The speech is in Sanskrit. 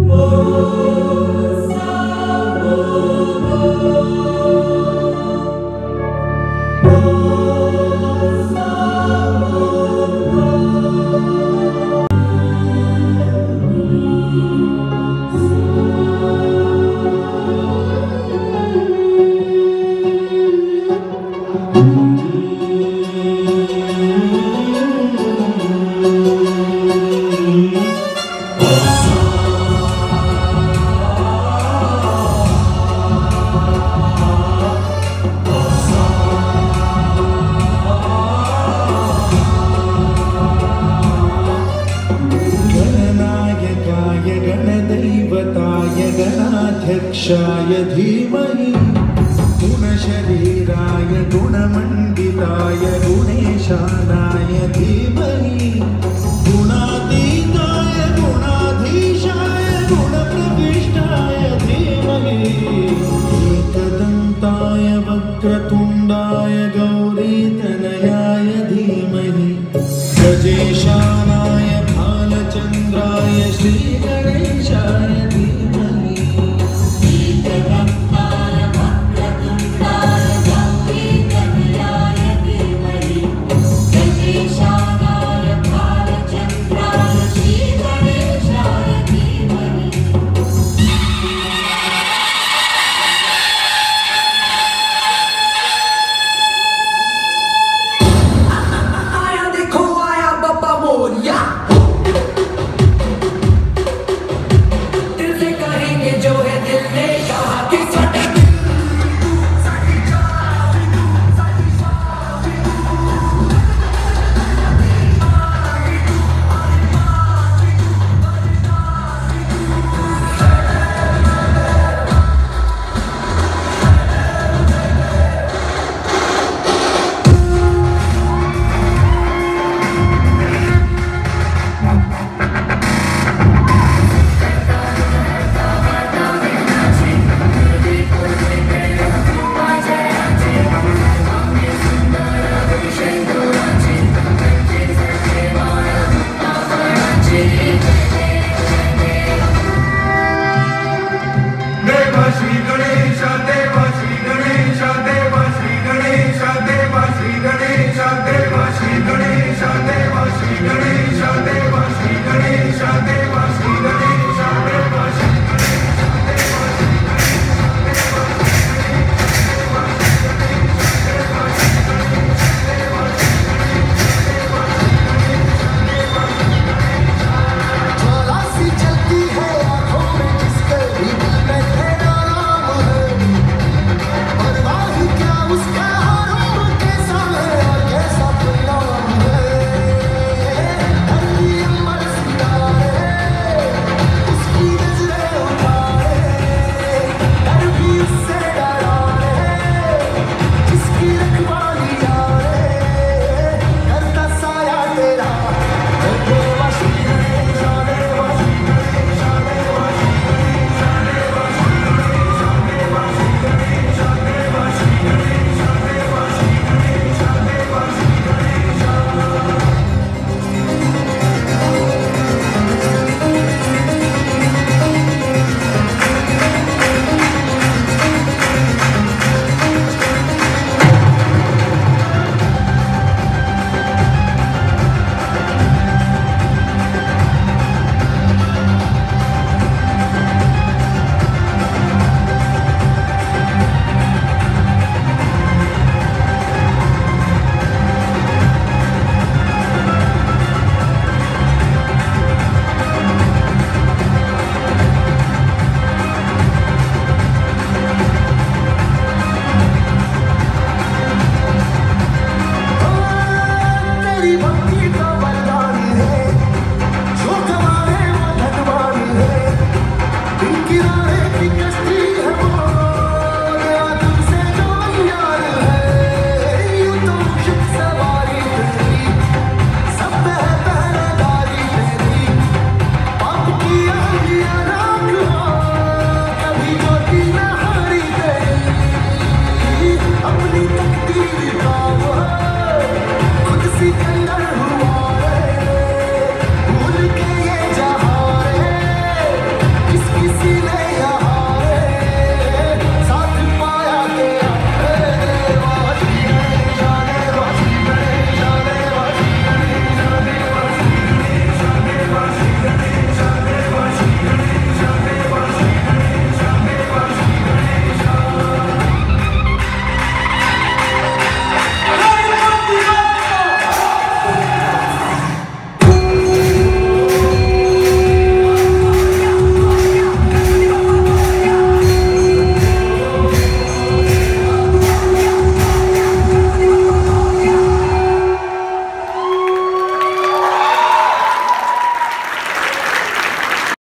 Oh. गणदैवताय गणाध्यक्षाय धीमहि। गुणशरीराय गुणमण्डिताय गुणेशानाय धीमहि। गुणातीताय गुणाधीशाय गुणप्रविष्टाय धीमहि। एकदन्ताय वक्रतुण्डाय गौरीतनयाय धीमहि। गजेशानाय भालचन्द्राय श्री This is